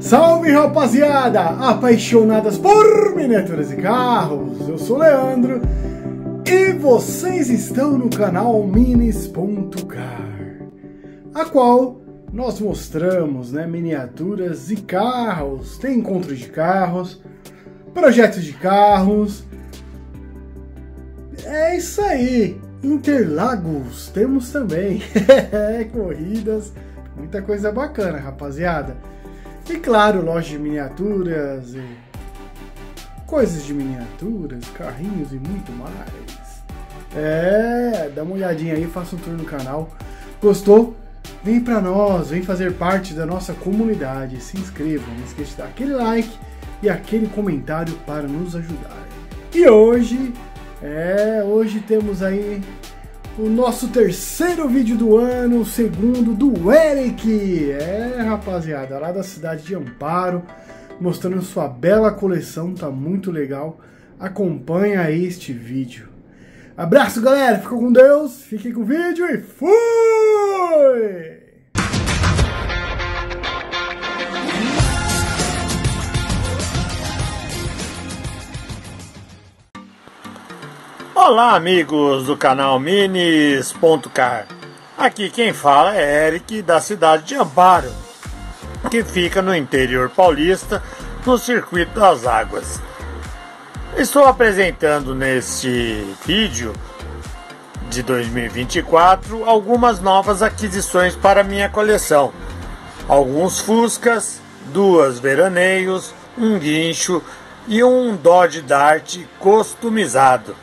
Salve rapaziada, apaixonadas por miniaturas e carros. Eu sou Leandro e vocês estão no canal Minis.car, a qual nós mostramos né, miniaturas e carros, tem encontros de carros, projetos de carros. É isso aí. Interlagos temos também. Corridas, muita coisa bacana, rapaziada. E claro, loja de miniaturas e coisas de miniaturas, carrinhos e muito mais. É, dá uma olhadinha aí, faça um tour no canal. Gostou? Vem pra nós, vem fazer parte da nossa comunidade. Se inscreva, não esqueça de dar aquele like e aquele comentário para nos ajudar. E hoje, é, hoje temos aí o nosso terceiro vídeo do ano, o segundo do Eric. É, rapaziada, lá da cidade de Amparo, mostrando sua bela coleção, tá muito legal. Acompanha este vídeo. Abraço, galera. Fica com Deus. Fiquem com o vídeo e fui! Olá, amigos do canal Minis.car. Aqui quem fala é Eric, da cidade de Amparo, que fica no interior paulista, no Circuito das Águas. Estou apresentando neste vídeo de 2024 algumas novas aquisições para minha coleção. Alguns Fuscas, duas Veraneios, um guincho e um Dodge Dart customizado.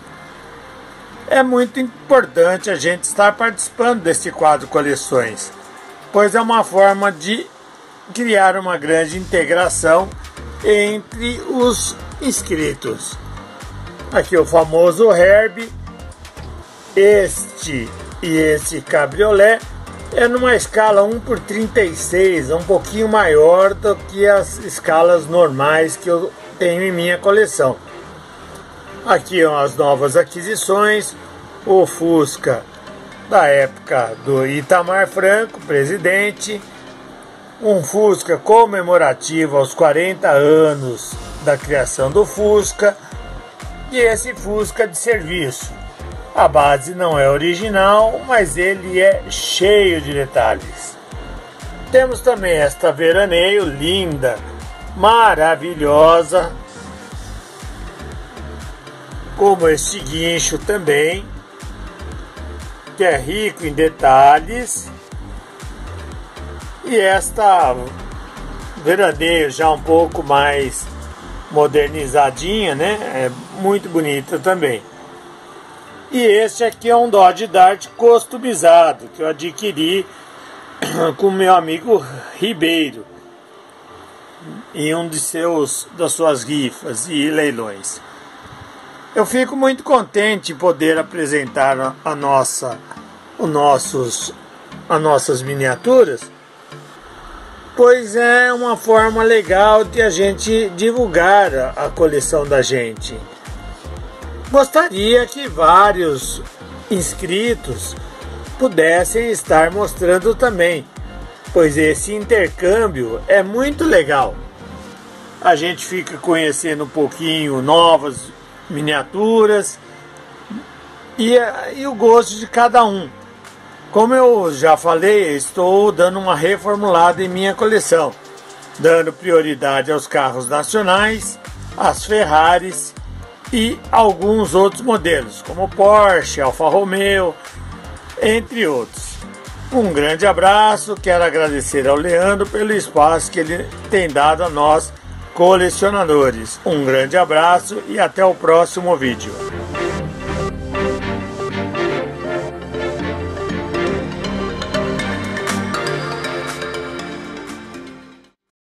É muito importante a gente estar participando deste quadro Coleções, pois é uma forma de criar uma grande integração entre os inscritos. Aqui o famoso Herb, este e esse cabriolé é numa escala 1 por 36, é um pouquinho maior do que as escalas normais que eu tenho em minha coleção. Aqui as novas aquisições, o Fusca da época do Itamar Franco, presidente, um Fusca comemorativo aos 40 anos da criação do Fusca e esse Fusca de serviço. A base não é original, mas ele é cheio de detalhes. Temos também esta veraneio linda, maravilhosa, como este guincho também, que é rico em detalhes. E esta veraneio já um pouco mais modernizadinha, né? É muito bonita também. E este aqui é um Dodge Dart customizado que eu adquiri com meu amigo Ribeiro em um de seus das suas rifas e leilões. Eu fico muito contente em poder apresentar a nossa, os nossos, as nossas miniaturas, pois é uma forma legal de a gente divulgar a, a coleção da gente. Gostaria que vários inscritos pudessem estar mostrando também, pois esse intercâmbio é muito legal. A gente fica conhecendo um pouquinho novas miniaturas e, e o gosto de cada um. Como eu já falei, estou dando uma reformulada em minha coleção, dando prioridade aos carros nacionais, às Ferraris e alguns outros modelos, como Porsche, Alfa Romeo, entre outros. Um grande abraço, quero agradecer ao Leandro pelo espaço que ele tem dado a nós colecionadores. Um grande abraço e até o próximo vídeo.